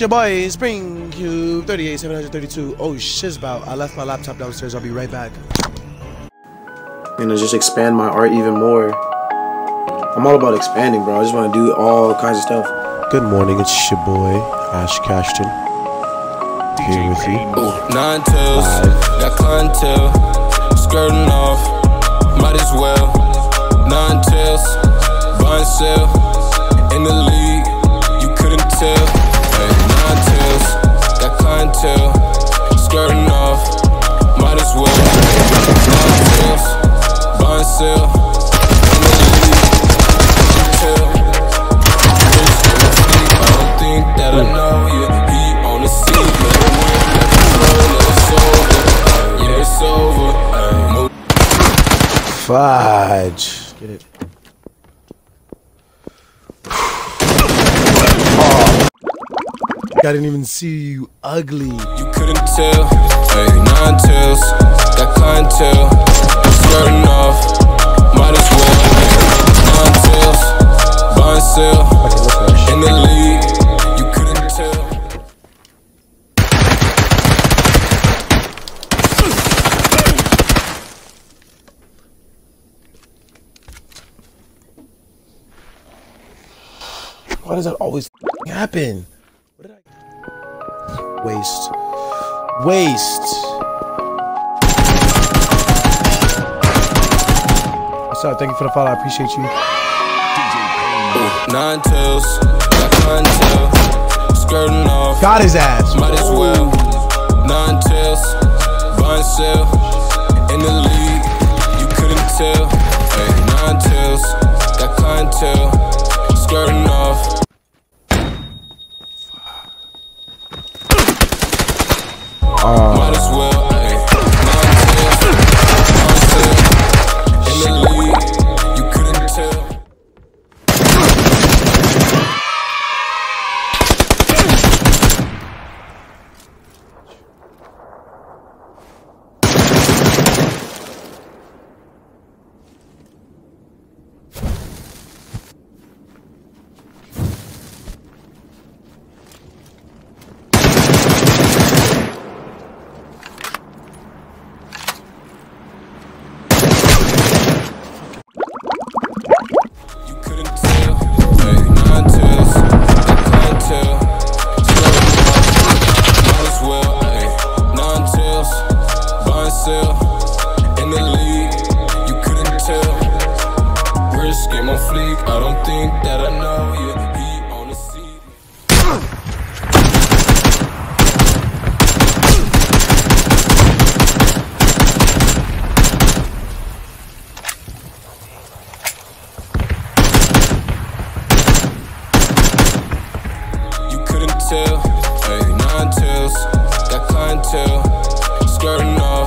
Your boy, Spring Cube 38732. Oh, shizbout. I left my laptop downstairs. I'll be right back. You know, just expand my art even more. I'm all about expanding, bro. I just want to do all kinds of stuff. Good morning. It's your boy, Ash Cashton. Here with you. Ooh, nine tails, got clientele, skirting off, might as well. Nine tails, Fudge. Get it. I didn't even see you ugly. You couldn't tell. Hey, nine tails, got clientele. Skirting off, might as well. Why does that always happen? What did I waste? Waste. What's up? Thank you for the follow. I appreciate you. Ooh, nine tails, got clientele. Skirting off. Got his ass. Might as well. Nine tails, buy and sell. In the league, you couldn't tell. Hey, nine tails, got clientele. Might buy. In the league, you couldn't tell. Wrist game on fleek, I don't think that I know you. You couldn't tell. Hey, nine tails, got clientele. Skirting off.